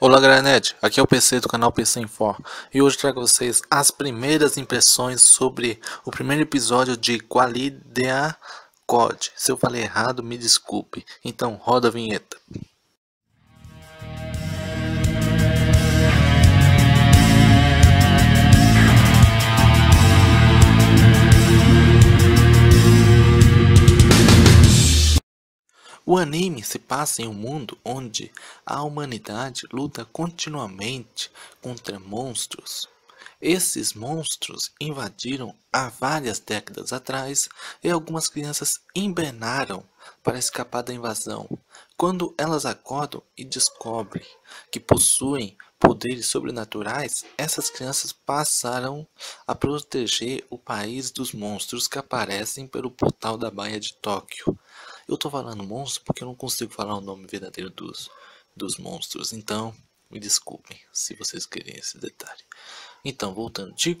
Olá Granete, aqui é o PC do canal PC Info e hoje trago a vocês as primeiras impressões sobre o primeiro episódio de Qualidea Code. Se eu falei errado, me desculpe. Então roda a vinheta. O anime se passa em um mundo onde a humanidade luta continuamente contra monstros. Esses monstros invadiram há várias décadas atrás e algumas crianças hibernaram para escapar da invasão. Quando elas acordam e descobrem que possuem poderes sobrenaturais, essas crianças passaram a proteger o país dos monstros que aparecem pelo portal da Baía de Tóquio. Eu tô falando monstro porque eu não consigo falar o nome verdadeiro dos, dos monstros. Então, me desculpem se vocês querem esse detalhe. Então, voltando. De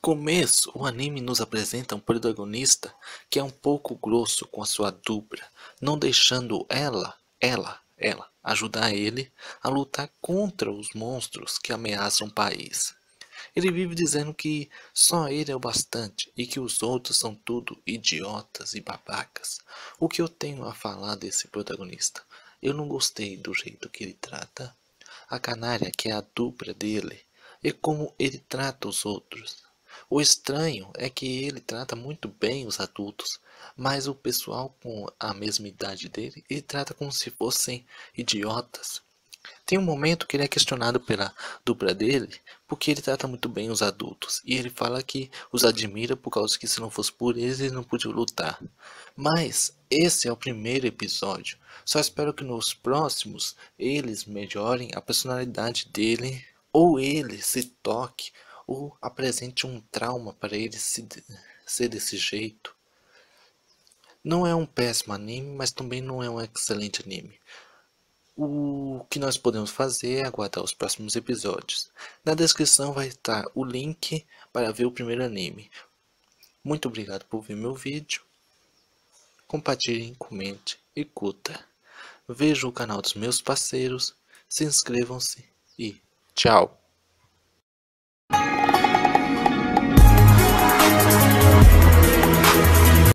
começo, o anime nos apresenta um protagonista que é um pouco grosso com a sua dupla, não deixando ela, ela, ela, ajudar ele a lutar contra os monstros que ameaçam o país. Ele vive dizendo que só ele é o bastante e que os outros são tudo idiotas e babacas. O que eu tenho a falar desse protagonista? Eu não gostei do jeito que ele trata a canária, que é a dupla dele, e como ele trata os outros. O estranho é que ele trata muito bem os adultos, mas o pessoal com a mesma idade dele, ele trata como se fossem idiotas. Tem um momento que ele é questionado pela dupla dele, porque ele trata muito bem os adultos, e ele fala que os admira por causa que se não fosse por eles, ele não podia lutar. Mas esse é o primeiro episódio. Só espero que nos próximos eles melhorem a personalidade dele, ou ele se toque, ou apresente um trauma para ele se, ser desse jeito. Não é um péssimo anime, mas também não é um excelente anime. O que nós podemos fazer é aguardar os próximos episódios. Na descrição vai estar o link para ver o primeiro anime. Muito obrigado por ver meu vídeo. Compartilhem, comente e curta. Vejam o canal dos meus parceiros, se inscrevam-se e tchau!